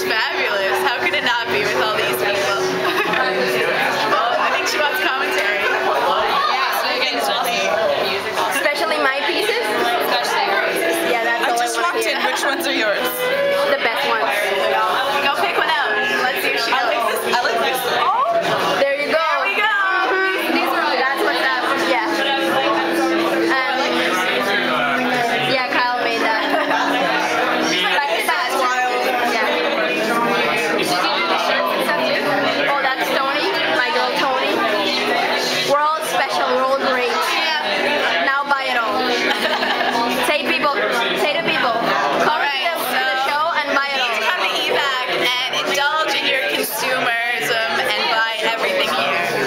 just fabulous. How could it not be with all these people? well, I think she wants commentary. Especially my pieces? Yeah, that's I just walked in. Which ones are yours? everything here.